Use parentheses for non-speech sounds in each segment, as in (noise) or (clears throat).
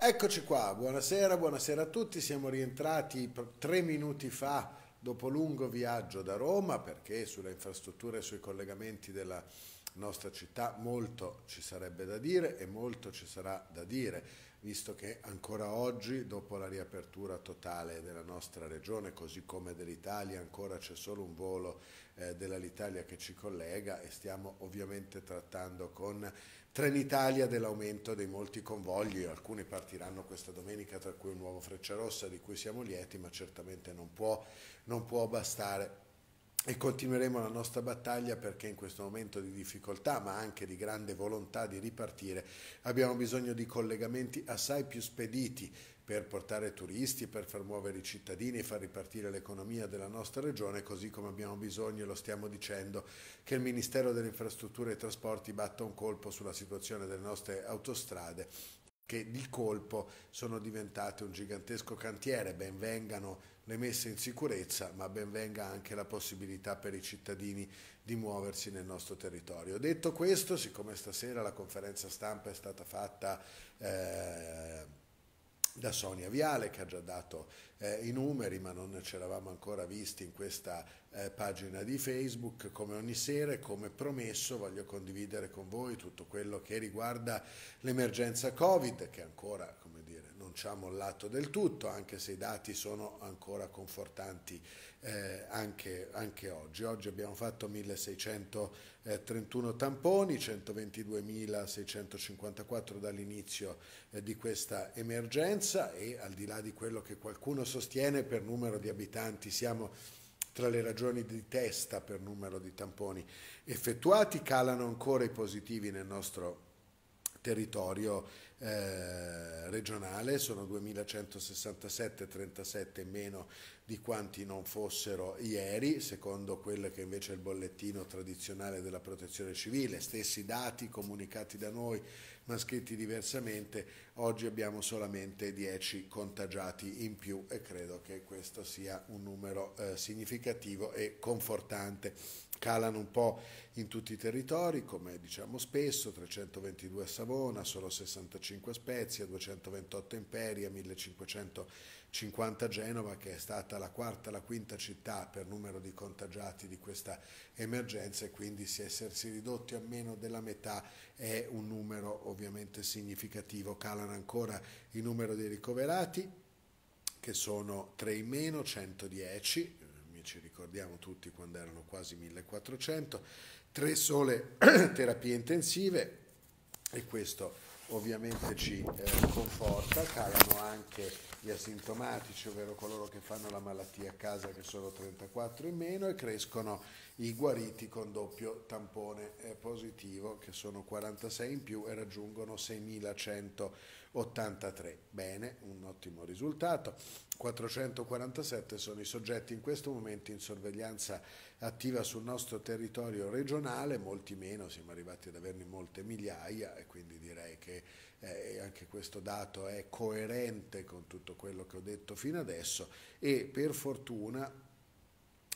Eccoci qua, buonasera, buonasera a tutti, siamo rientrati tre minuti fa dopo lungo viaggio da Roma perché sulle infrastrutture e sui collegamenti della nostra città molto ci sarebbe da dire e molto ci sarà da dire, visto che ancora oggi, dopo la riapertura totale della nostra regione, così come dell'Italia, ancora c'è solo un volo eh, dell'Italia che ci collega e stiamo ovviamente trattando con Trenitalia dell'aumento dei molti convogli, alcuni partiranno questa domenica, tra cui un nuovo Frecciarossa di cui siamo lieti, ma certamente non può, non può bastare e continueremo la nostra battaglia perché in questo momento di difficoltà ma anche di grande volontà di ripartire abbiamo bisogno di collegamenti assai più spediti per portare turisti, per far muovere i cittadini e far ripartire l'economia della nostra regione, così come abbiamo bisogno, e lo stiamo dicendo, che il Ministero delle Infrastrutture e Trasporti batta un colpo sulla situazione delle nostre autostrade che di colpo sono diventate un gigantesco cantiere, ben vengano le messe in sicurezza, ma ben venga anche la possibilità per i cittadini di muoversi nel nostro territorio. Detto questo, siccome stasera la conferenza stampa è stata fatta eh, da Sonia Viale che ha già dato eh, i numeri ma non ci eravamo ancora visti in questa eh, pagina di Facebook come ogni sera e come promesso voglio condividere con voi tutto quello che riguarda l'emergenza Covid che ancora come ha mollato del tutto anche se i dati sono ancora confortanti eh, anche, anche, oggi. Oggi abbiamo fatto 1631 tamponi, 122.654 dall'inizio eh, di questa emergenza e al di là di quello che qualcuno sostiene per numero di abitanti siamo tra le ragioni di testa per numero di tamponi effettuati, calano ancora i positivi nel nostro territorio eh, regionale, sono 2167, 37 meno di quanti non fossero ieri, secondo quello che invece è il bollettino tradizionale della protezione civile, stessi dati comunicati da noi ma scritti diversamente, oggi abbiamo solamente 10 contagiati in più e credo che questo sia un numero eh, significativo e confortante. Calano un po' in tutti i territori, come diciamo spesso, 322 a Savona, solo 65 a Spezia, 228 a Imperia, 1550 a Genova, che è stata la quarta, la quinta città per numero di contagiati di questa emergenza e quindi se essersi ridotti a meno della metà è un numero ovviamente significativo. Calano ancora il numero dei ricoverati, che sono 3 in meno, 110, ci ricordiamo tutti quando erano quasi 1400, tre sole (clears throat) terapie intensive e questo ovviamente ci eh, conforta, calano anche gli asintomatici, ovvero coloro che fanno la malattia a casa che sono 34 in meno e crescono i guariti con doppio tampone positivo che sono 46 in più e raggiungono 6183. Bene, un ottimo risultato. 447 sono i soggetti in questo momento in sorveglianza attiva sul nostro territorio regionale, molti meno, siamo arrivati ad averne molte migliaia e quindi direi che eh, anche questo dato è coerente con tutto quello che ho detto fino adesso e per fortuna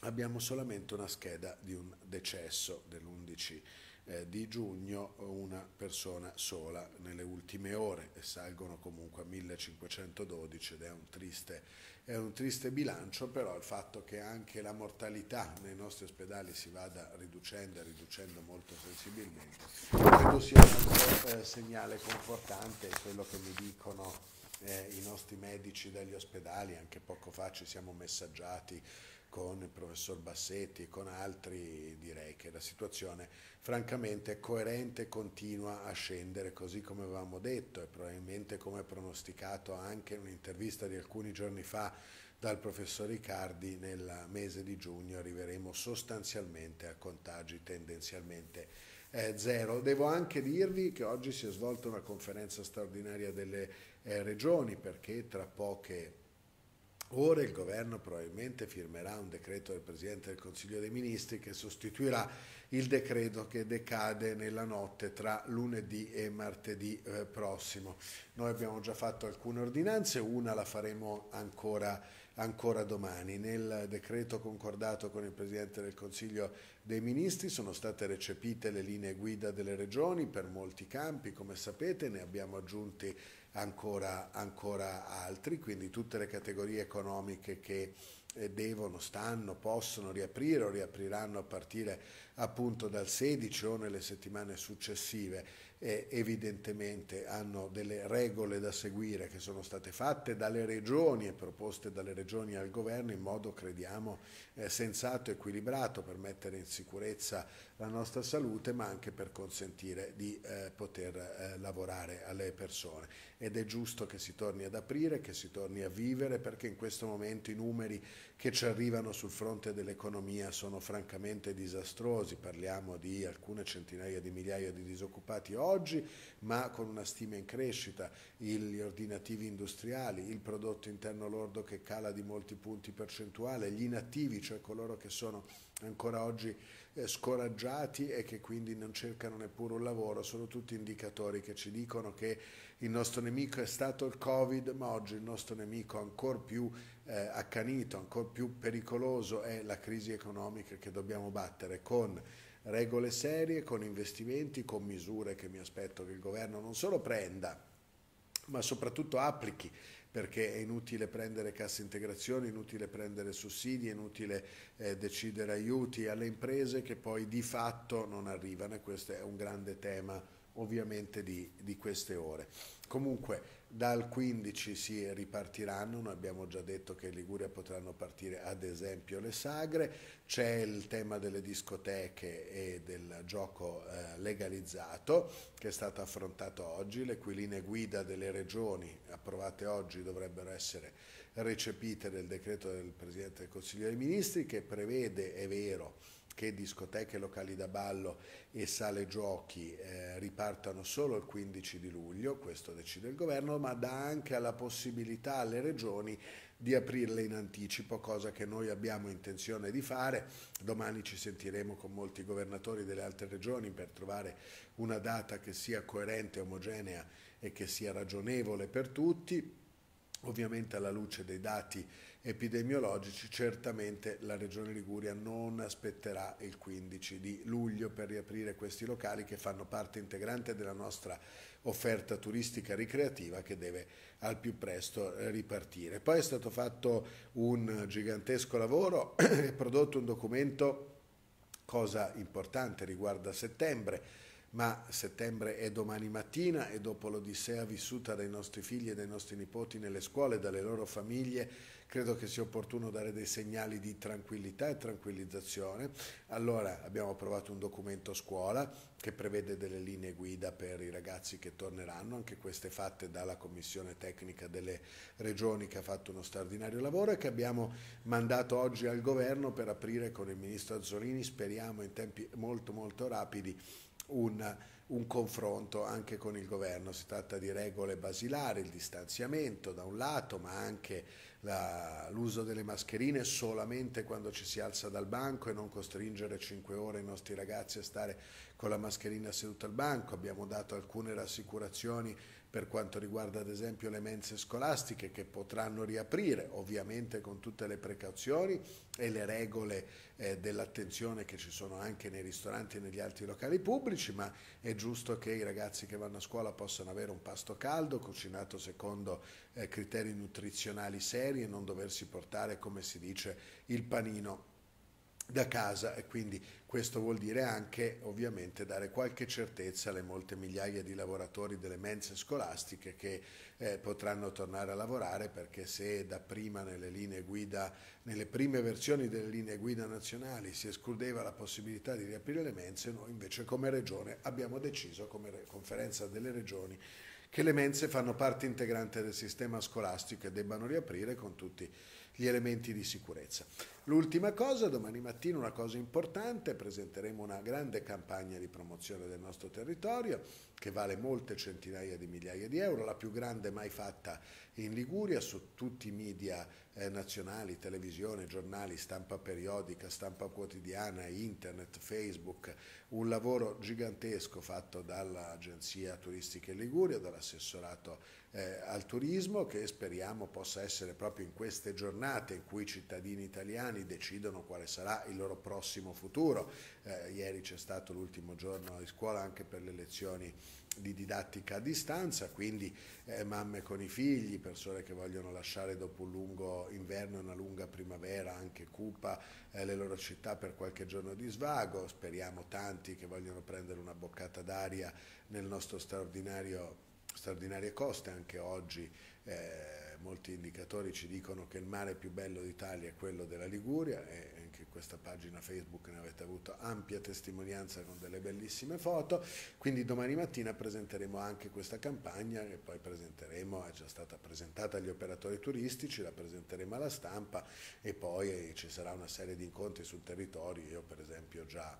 abbiamo solamente una scheda di un decesso dell'11 eh, di giugno una persona sola nelle ultime ore e salgono comunque a 1512 ed è un triste, è un triste bilancio, però il fatto che anche la mortalità nei nostri ospedali si vada riducendo e riducendo molto sensibilmente, credo sia un eh, segnale confortante, quello che mi dicono eh, i nostri medici degli ospedali, anche poco fa ci siamo messaggiati con il professor Bassetti e con altri direi che la situazione francamente è coerente e continua a scendere così come avevamo detto e probabilmente come pronosticato anche in un'intervista di alcuni giorni fa dal professor Riccardi nel mese di giugno arriveremo sostanzialmente a contagi tendenzialmente eh, zero. Devo anche dirvi che oggi si è svolta una conferenza straordinaria delle eh, regioni perché tra poche Ora il governo probabilmente firmerà un decreto del Presidente del Consiglio dei Ministri che sostituirà il decreto che decade nella notte tra lunedì e martedì eh, prossimo. Noi abbiamo già fatto alcune ordinanze, una la faremo ancora, ancora domani. Nel decreto concordato con il Presidente del Consiglio dei Ministri sono state recepite le linee guida delle regioni per molti campi, come sapete ne abbiamo aggiunti ancora, ancora altri, quindi tutte le categorie economiche che devono, stanno, possono riaprire o riapriranno a partire appunto dal 16 o nelle settimane successive eh, evidentemente hanno delle regole da seguire che sono state fatte dalle regioni e proposte dalle regioni al governo in modo, crediamo, eh, sensato e equilibrato per mettere in sicurezza la nostra salute ma anche per consentire di eh, poter eh, lavorare alle persone. Ed è giusto che si torni ad aprire, che si torni a vivere perché in questo momento i numeri che ci arrivano sul fronte dell'economia sono francamente disastrosi, parliamo di alcune centinaia di migliaia di disoccupati oggi, ma con una stima in crescita, gli ordinativi industriali, il prodotto interno lordo che cala di molti punti percentuali, gli inattivi, cioè coloro che sono ancora oggi eh, scoraggiati e che quindi non cercano neppure un lavoro, sono tutti indicatori che ci dicono che il nostro nemico è stato il Covid, ma oggi il nostro nemico ancora più eh, accanito, ancora più pericoloso è la crisi economica che dobbiamo battere con regole serie, con investimenti, con misure che mi aspetto che il governo non solo prenda, ma soprattutto applichi perché è inutile prendere cassa integrazione, è inutile prendere sussidi, è inutile eh, decidere aiuti alle imprese che poi di fatto non arrivano e questo è un grande tema ovviamente di, di queste ore. Comunque dal 15 si ripartiranno, noi abbiamo già detto che in Liguria potranno partire ad esempio le sagre, c'è il tema delle discoteche e del gioco eh, legalizzato che è stato affrontato oggi, le cui linee guida delle regioni approvate oggi dovrebbero essere recepite nel decreto del Presidente del Consiglio dei Ministri che prevede, è vero, che discoteche locali da ballo e sale giochi eh, ripartano solo il 15 di luglio, questo decide il governo, ma dà anche la possibilità alle regioni di aprirle in anticipo, cosa che noi abbiamo intenzione di fare. Domani ci sentiremo con molti governatori delle altre regioni per trovare una data che sia coerente, omogenea e che sia ragionevole per tutti. Ovviamente alla luce dei dati epidemiologici, certamente la Regione Liguria non aspetterà il 15 di luglio per riaprire questi locali che fanno parte integrante della nostra offerta turistica ricreativa che deve al più presto ripartire. Poi è stato fatto un gigantesco lavoro (clears throat) e prodotto un documento, cosa importante riguarda settembre, ma settembre è domani mattina e dopo l'odissea vissuta dai nostri figli e dai nostri nipoti nelle scuole, dalle loro famiglie, credo che sia opportuno dare dei segnali di tranquillità e tranquillizzazione. Allora abbiamo approvato un documento scuola che prevede delle linee guida per i ragazzi che torneranno, anche queste fatte dalla Commissione Tecnica delle Regioni che ha fatto uno straordinario lavoro e che abbiamo mandato oggi al Governo per aprire con il Ministro Azzolini, speriamo in tempi molto molto rapidi, un, un, confronto anche con il governo. Si tratta di regole basilari, il distanziamento da un lato, ma anche l'uso delle mascherine solamente quando ci si alza dal banco e non costringere 5 ore i nostri ragazzi a stare con la mascherina seduta al banco. Abbiamo dato alcune rassicurazioni per quanto riguarda ad esempio le mense scolastiche che potranno riaprire, ovviamente con tutte le precauzioni e le regole eh, dell'attenzione che ci sono anche nei ristoranti e negli altri locali pubblici, ma è giusto che i ragazzi che vanno a scuola possano avere un pasto caldo, cucinato secondo eh, criteri nutrizionali seri e non doversi portare, come si dice, il panino da casa e quindi questo vuol dire anche ovviamente dare qualche certezza alle molte migliaia di lavoratori delle mense scolastiche che eh, potranno tornare a lavorare perché se da prima nelle linee guida, nelle prime versioni delle linee guida nazionali si escludeva la possibilità di riaprire le mense, noi invece come regione abbiamo deciso come conferenza delle regioni che le mense fanno parte integrante del sistema scolastico e debbano riaprire con tutti gli elementi di sicurezza. L'ultima cosa, domani mattina una cosa importante, presenteremo una grande campagna di promozione del nostro territorio che vale molte centinaia di migliaia di euro, la più grande mai fatta in Liguria su tutti i media eh, nazionali, televisione, giornali, stampa periodica, stampa quotidiana, internet, Facebook, un lavoro gigantesco fatto dall'Agenzia Turistica in Liguria, dall'assessorato eh, al turismo che speriamo possa essere proprio in queste giornate in cui i cittadini italiani decidono quale sarà il loro prossimo futuro. Eh, ieri c'è stato l'ultimo giorno di scuola anche per le lezioni di didattica a distanza, quindi eh, mamme con i figli, persone che vogliono lasciare dopo un lungo inverno e una lunga primavera, anche cupa, eh, le loro città per qualche giorno di svago, speriamo tanti che vogliono prendere una boccata d'aria nel nostro straordinario straordinarie coste, anche oggi eh, molti indicatori ci dicono che il mare più bello d'Italia è quello della Liguria e anche questa pagina Facebook ne avete avuto ampia testimonianza con delle bellissime foto, quindi domani mattina presenteremo anche questa campagna e poi presenteremo, è già stata presentata agli operatori turistici, la presenteremo alla stampa e poi ci sarà una serie di incontri sul territorio, io per esempio già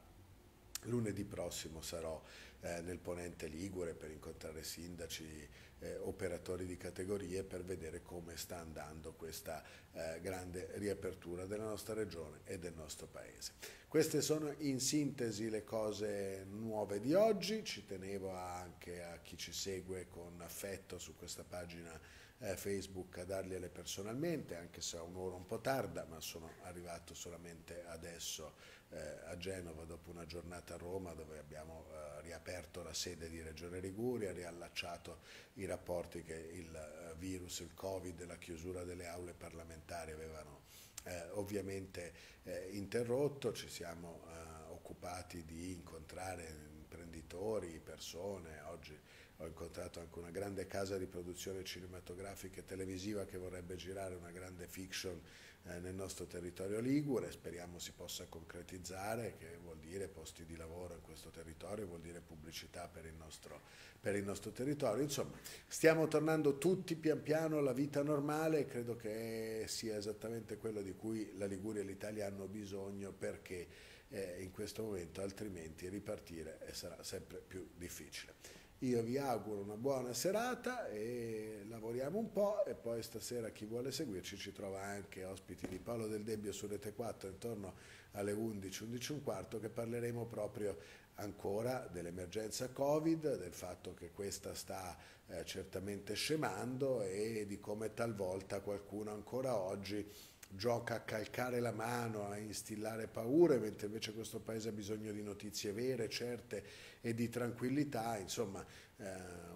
lunedì prossimo sarò eh, nel Ponente Ligure per incontrare sindaci, eh, operatori di categorie per vedere come sta andando questa eh, grande riapertura della nostra regione e del nostro paese. Queste sono in sintesi le cose nuove di oggi, ci tenevo anche a chi ci segue con affetto su questa pagina eh, Facebook a dargliele personalmente, anche se a un'ora un po' tarda, ma sono arrivato solamente adesso eh, a Genova dopo una giornata a Roma dove abbiamo eh, riaperto la sede di Regione Liguria, riallacciato i rapporti che il eh, virus, il Covid e la chiusura delle aule parlamentari avevano eh, ovviamente eh, interrotto, ci siamo occupati di incontrare imprenditori, persone, oggi ho incontrato anche una grande casa di produzione cinematografica e televisiva che vorrebbe girare una grande fiction eh, nel nostro territorio ligure, speriamo si possa concretizzare, che vuol dire posti di lavoro in questo territorio, vuol dire pubblicità per il nostro, per il nostro territorio. Insomma, stiamo tornando tutti pian piano alla vita normale, credo che sia esattamente quello di cui la Liguria e l'Italia hanno bisogno perché eh, in questo momento altrimenti ripartire sarà sempre più difficile. Io vi auguro una buona serata e lavoriamo un po' e poi stasera chi vuole seguirci ci trova anche ospiti di Paolo Del Debbio su Rete 4 intorno alle 11, 11 un quarto che parleremo proprio ancora dell'emergenza Covid, del fatto che questa sta eh, certamente scemando e di come talvolta qualcuno ancora oggi gioca a calcare la mano, a instillare paure, mentre invece questo paese ha bisogno di notizie vere, certe e di tranquillità, insomma eh,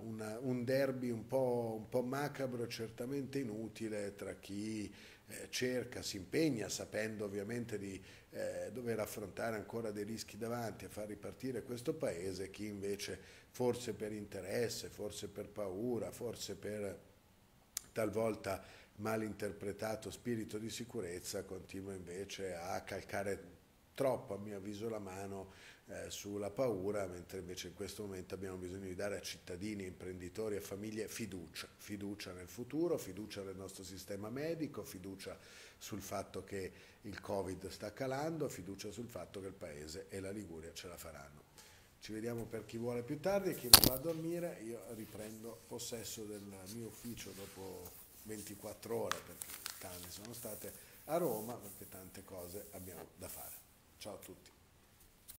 una, un derby un po', un po' macabro, certamente inutile tra chi eh, cerca, si impegna, sapendo ovviamente di eh, dover affrontare ancora dei rischi davanti a far ripartire questo paese, chi invece forse per interesse, forse per paura, forse per talvolta malinterpretato spirito di sicurezza continua invece a calcare troppo a mio avviso la mano eh, sulla paura, mentre invece in questo momento abbiamo bisogno di dare a cittadini, imprenditori e famiglie fiducia, fiducia nel futuro, fiducia nel nostro sistema medico, fiducia sul fatto che il Covid sta calando, fiducia sul fatto che il Paese e la Liguria ce la faranno. Ci vediamo per chi vuole più tardi e chi non va a dormire, io riprendo possesso del mio ufficio dopo 24 ore, perché tante sono state a Roma, perché tante cose abbiamo da fare. Ciao a tutti.